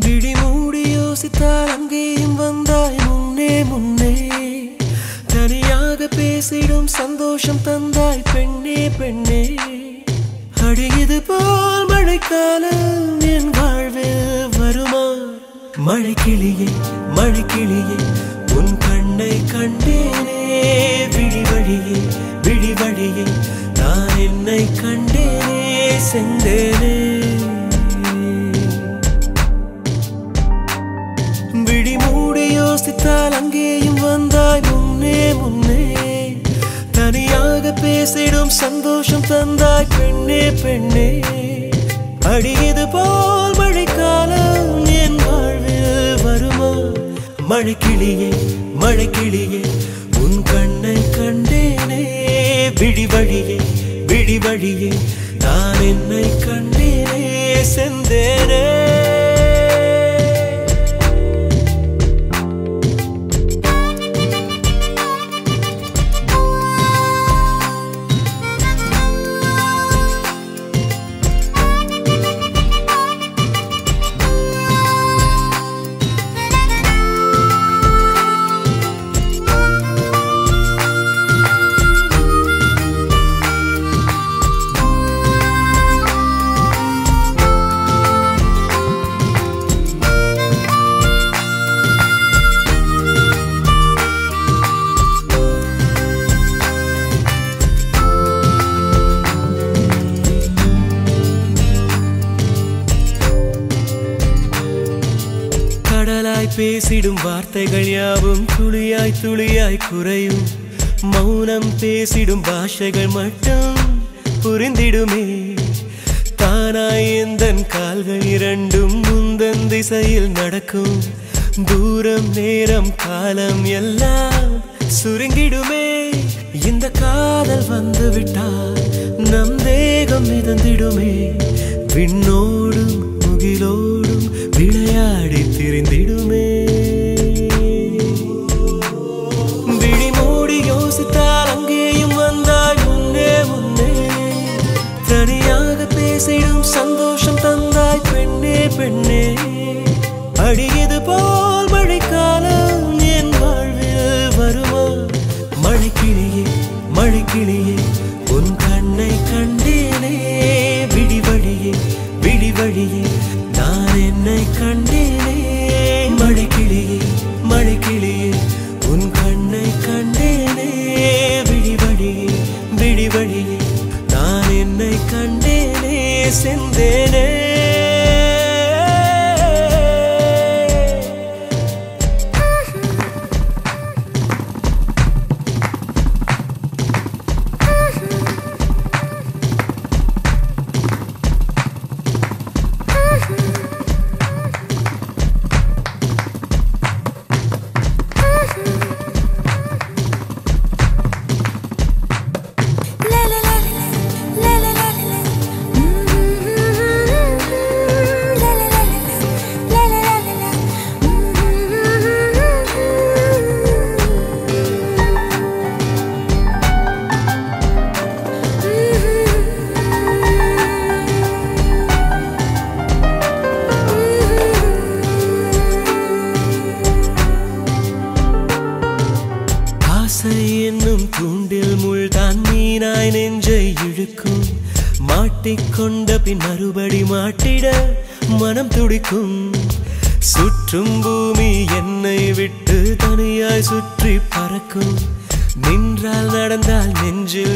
விழி மூடி யோசித்தால் அங்கேயும் வந்தாய். முன்னே முன்னே. தனியாக பேசிடும் சந்தோஷம் தந்தாய். பெண்ணே பெண்ணே. அடியது போல் மழைக்காலம் என் வாழ்வில் வருமா? மழை கிளியே மழை கிளியே உன் கண்ணை கண்டேனே. விழி வழியே விழி வழியே நான் என்னை கண்டேனே. செந்தேனே. யோசித்தால் அங்கேயும் வந்தாய் முன்னே முன்னே. தனியாக பேசிடும் சந்தோஷம் தந்தாய் பெண்ணே பெண்ணே. அடியது போல் மழைக்காலம் என் வாழ்வில் வருமா? மழை கிளியே மழை கிளியே உன் கண்ணை கண்டேனே. விடிவழியே விடிவழியே நான் என்னை கண்டேனே செந்தேனே. பேசிடும் வார்த்தைகள் யாவும் துளியாய் துளியாய் குறையும். மௌனம் பேசிடும் பாஷைகள் மட்டும் புரிந்திடுமே. தானாய் எந்தன் கால்கள் இரண்டும் முந்தன் திசையில் நடக்கும். தூரம் நேரம் காலம் எல்லாம் சுருங்கிடுமே. இந்த காதல் வந்து விட்டால் நம் தேகம் மிதந்திடுமே. விண்ணோடும் முகிலோடும் விளையாடி திரிந்திடுமே. தனியாக பேசிடும் சந்தோஷம்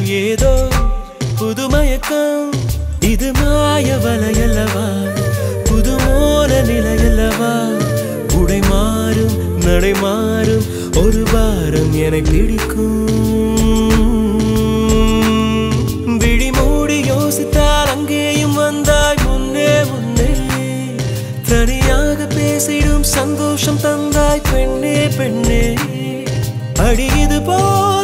நெஞ்சில் ஏதோ புதுமயக்கம் இது மாய வலையல்லவா? புதுமோல நிலையல்லவா? உடை மாறும் நடை மாறும். ஒரு வாரம் என பிடிக்கும். விழி மூடி யோசித்தால் அங்கேயும் வந்தாய். முன்னே முன்னே. தனியாக பேசிடும் சந்தோஷம் தந்தாய். பெண்ணே பெண்ணே. அடியது போ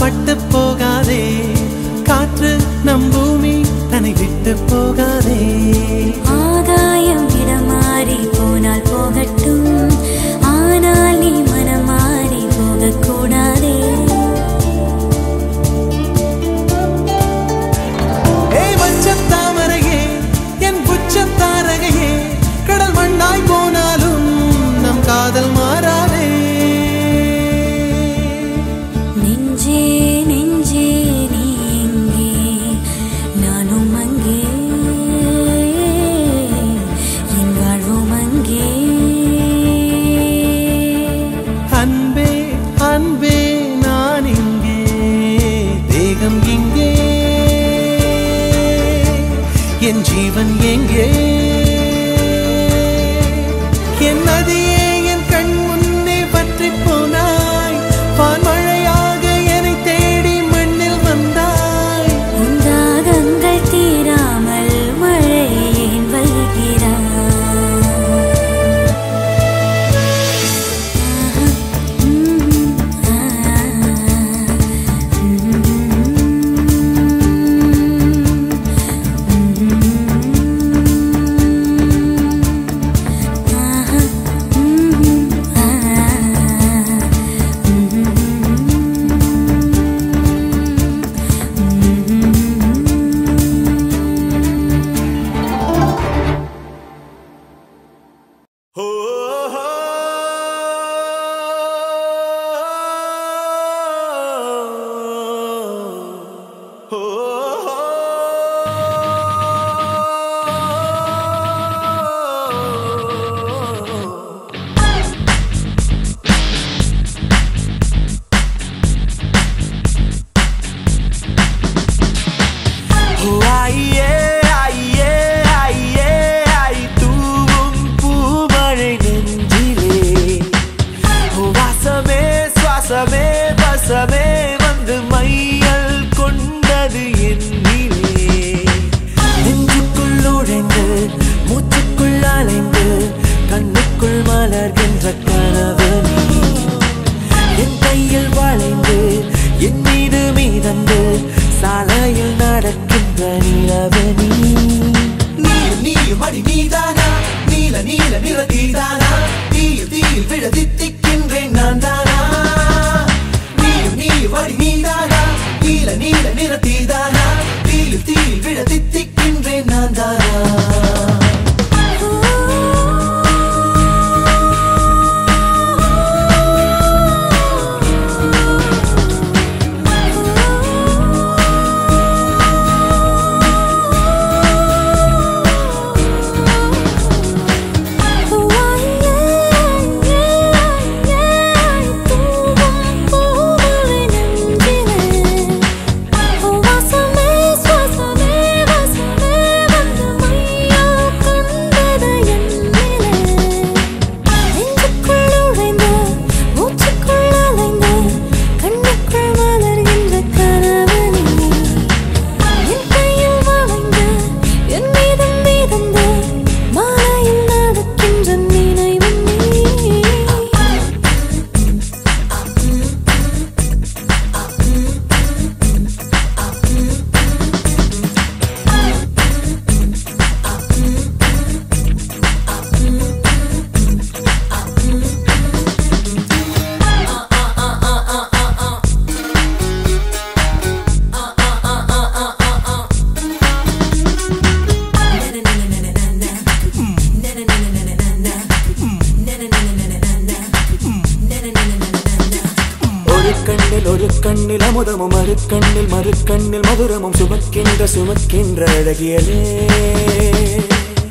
பட்டு போகாதே. காற்று நம்பு என் ஜீவன் எங்கே? அமுதமும் மறுக்கண்ணில் மறுக்கண்ணில் மதுரமும் சுமக்கின்ற சுமக்கின்ற அழகியலே.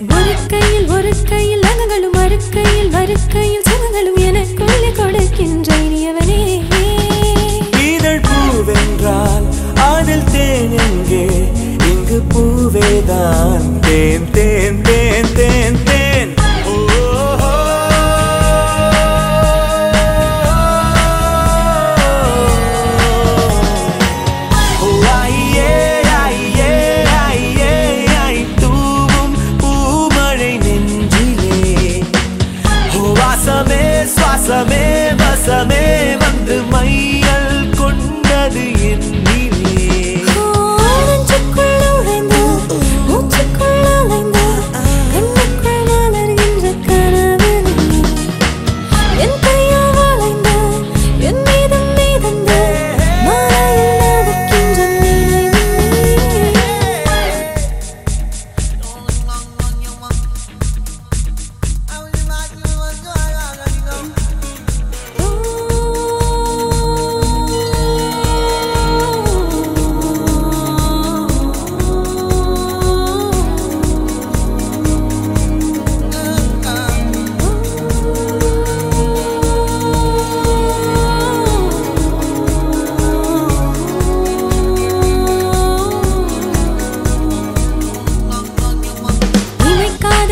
ஒரு கையில் ஒரு கையில் அகங்களும் மறு கையில் மறு கையில் சுகங்களும் எனக்குள்ளே கொடுக்கின்ற இனியவனே. இதழ் பூவென்றால் அதில் தேன் எங்கே? இங்கு பூவேதான் தேன் தேன் தேன் தேன் தேன்.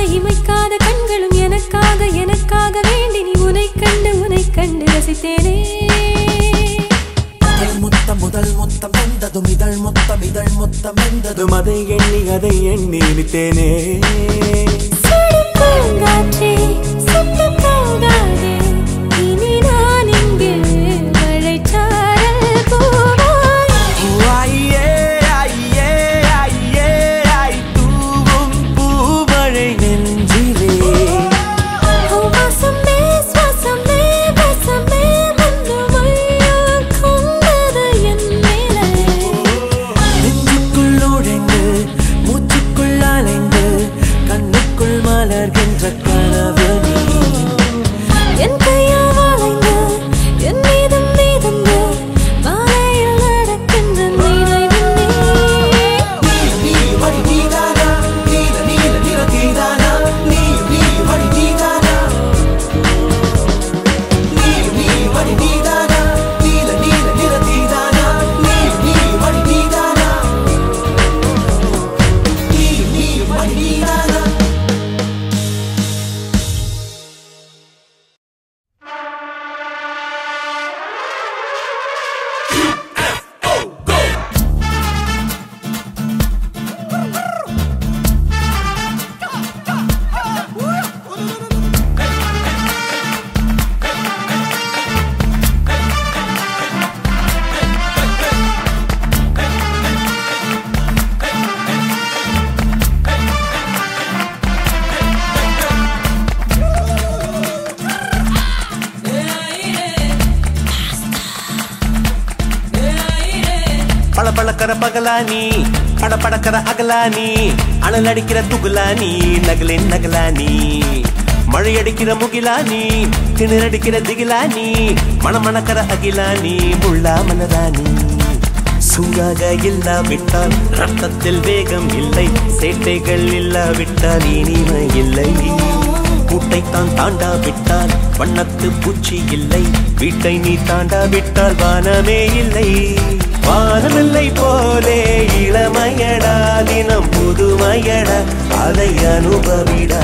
இமைக்காத கண்களும் எனக்காக எனக்காக வேண்டி நீ உனை கண்டு உனை கண்டு ரசித்தேனே முத்தம் முதல் முத்தம் வந்ததும் இதழ் முத்தம் இதழ் முத்தம் வந்ததும் அதை எண்ணி அதை எண்ணி சுடும் பூங்காற்றே, சுட்டுப் போகாதே. இனி நான் பளபளக்கிற பகலானி படபடக்கிற அகலானி அனல் அடிக்கிற துகுலானி நகலின் நகலானி. மழை அடிக்கிற முகிலானி திணறடிக்கிற திகிலானி மணமணக்கிற அகிலானி முள்ளா மலராணி சூடாக இல்லாவிட்டால் ரத்தத்தில் வேகம் இல்லை சேட்டைகள் இல்லாவிட்டால் இனிமை இல்லை. கூட்டை தான் தாண்டாவிட்டால் வண்ணத்து பூச்சி இல்லை வீட்டை நீ தாண்டாவிட்டால் வானமே இல்லை. வானமில்லை போலே இளமையடா தினம் புதுமையடா அதை அனுபவிடா.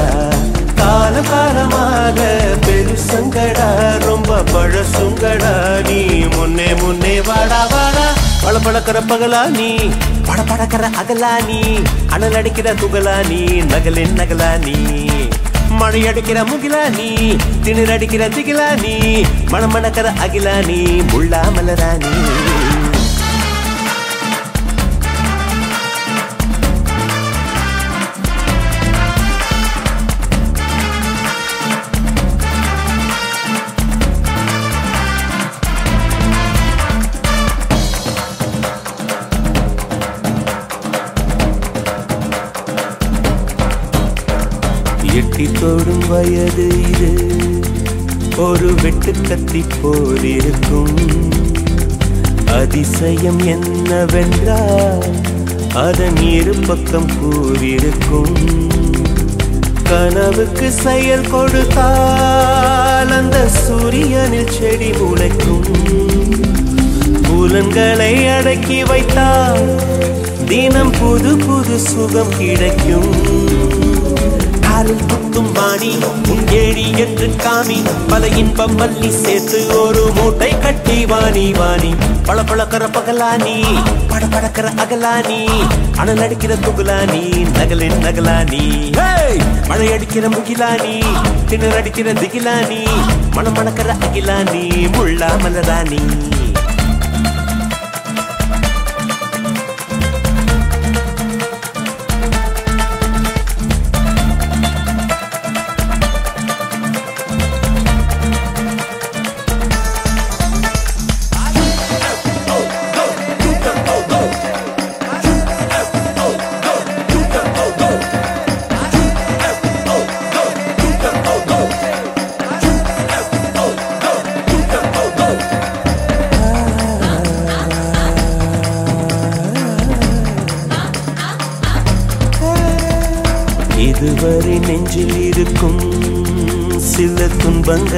காலம் காலமாக பெருசங்கடா ரொம்ப பழசுங்கடா. நீ முன்னே முன்னே வாடா வாடா. பல பழக்கிற பகலா நீ பட படக்கிற அகலா நீ அனல் அடிக்கிற துகலா நீ நகலின் நகலா நீ. மழை அடிக்கிற முகிலா நீ திணிர் அடிக்கிற திகிலா நீ மணமணக்கிற அகிலா நீ முள்ளா மலரா நீ. தொடும் வயது இது. ஒரு வெட்டு கத்தி போலிருக்கும் அதிசயம் என்னவென்றால் அதன் இரு பக்கம் கூறியிருக்கும். கனவுக்கு செயல் கொடுத்தால் அந்த சூரியனில் செடி முளைக்கும். புலன்களை அடக்கி வைத்தால் தினம் புது புது சுகம் கிடைக்கும். காரில் குத்தும் வாணி உன் ஏழி என்று காமி. பல இன்பம் மல்லி சேர்த்து ஒரு மூட்டை கட்டி வாணி வாணி. பல பழக்கிற பகலானி பட படக்கிற அகலானி அனல் அடிக்கிற துகுலானி நகலின் நகலானி மழை அடிக்கிற முகிலானி திணறடிக்கிற திகிலானி மனம் மணக்கிற அகிலானி முள்ளா மலரானி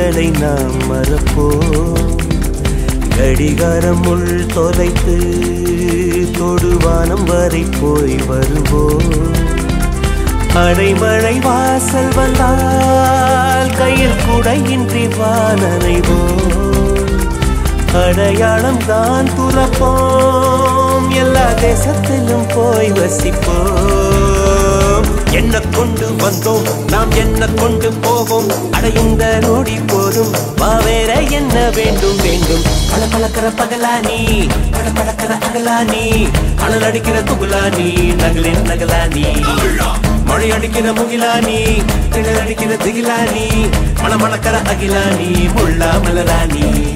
துன்பங்களை நாம் மறப்போம். கடிகாரம் உள் தொலைத்து தொடுவானம் வரை போய் வருவோம். அடைமழை வாசல் வந்தால் கையில் குடையின்றி வானறைவோம் அடையாளம் தான் துறப்போம். எல்லா தேசத்திலும் போய் வசிப்போம். என்ன கொண்டு வந்தோம்? நாம் என்ன கொண்டு போவோம்? அடையுந்த நொடி போதும். வேற என்ன வேண்டும்? வேண்டும். பல பழக்கிற பகலானி பல பழக்கிற அகலானி அனல் அடிக்கிற துகுலானி நகலின் நகலானி மழை அடிக்கிற முகிலானி திணல் அடிக்கிற திகிலானி மணமணக்கிற அகிலானி முள்ளா மலராணி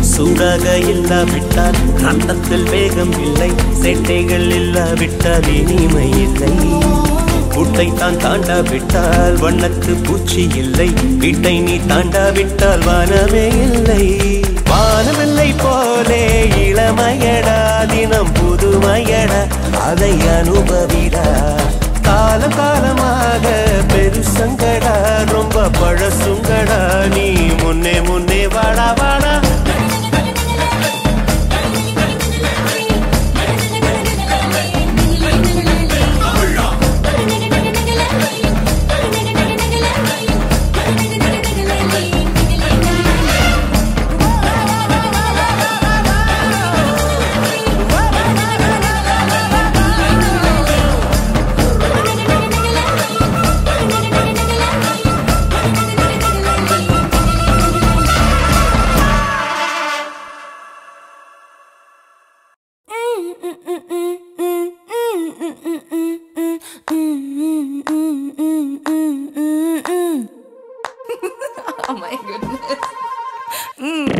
சூடாக இல்லாவிட்டால் அன்னத்தில் வேகம் இல்லை. சேட்டைகள் இல்லாவிட்டால் இனிமை இல்லை. கூட்டை தான் தாண்டாவிட்டால் வண்ணத்து பூச்சி இல்லை. வீட்டை நீ தாண்டா விட்டால் வானமே இல்லை. வானமில்லை போலே இளமையடா தினம் புதுமையடா அதை அனுபவிடா. காலம் காலமாக பெருசங்கடா ரொம்ப பழசுங்கடா நீ முன்னே முன்னே வாடா வாடா. Mm.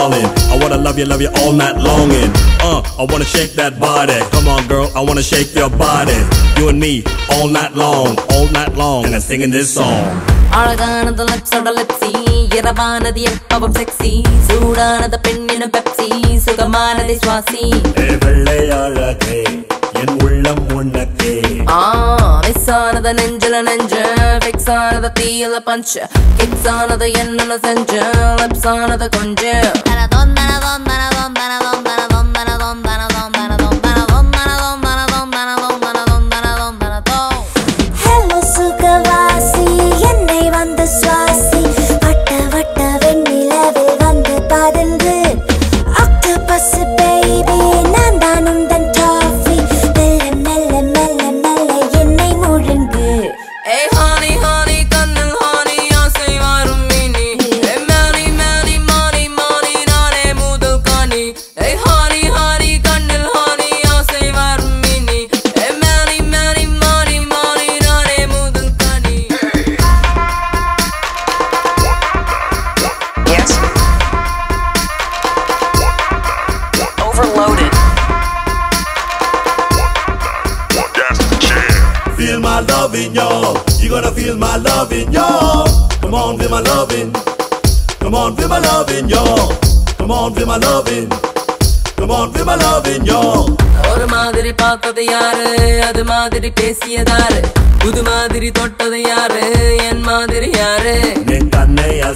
darling. I wanna love you, love you all night long. And uh, I wanna shake that body. Come on, girl, I wanna shake your body. You and me all night long, all night long. And I'm singing this song. அழகானது லிப்ஸோட லிப்ஸி இரவானது எப்பவும் sexy சூடானது பெண்ணினும் Pepsi சுகமானதை சுவாசி ஏ வெள்ளை அழகே என் உள்ளம் miss ஆனது நெஞ்சில நெஞ்சு fix ஆனது தீயில பஞ்சு கிக்ஸ் ஆனது என்னென்ன செஞ்சு லிப்ஸ் ஆனது கொஞ்சம் ஹலோ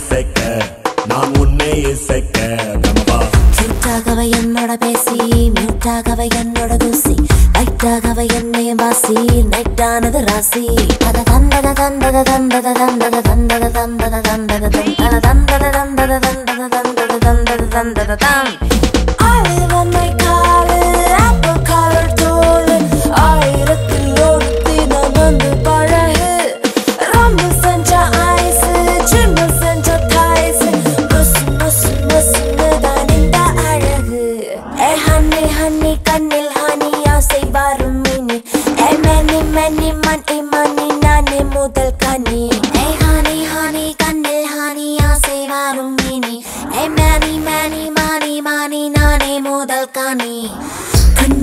இசைக்க நான் உன்னை இசைக்க கமபா கியூட்டாகவ என்னோட பேசி மியூட்டாகவ என்னோட தூசி லைட்டாகவ என்னைய வாசி நைட்டானது ராசி அத தந்தத தந்தத தந்தத தந்தத தந்தத தந்தத தந்தத தந்தத தந்தத தந்தத தந்தத தந்தத தந்தத தந்தத தந்தத ஆளுவனை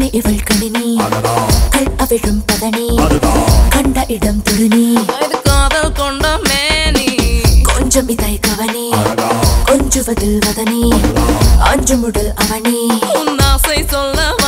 கண்ணே இவள் கணினி. கல் அவிழும் பதனி. கண்ட இடம் துருனி காதல் கொண்ட மேனி கொஞ்சம் இதை கவனி. கொஞ்சுவதில் வதனி. அஞ்சு முடல் அவனி. உன் ஆசை சொல்லவா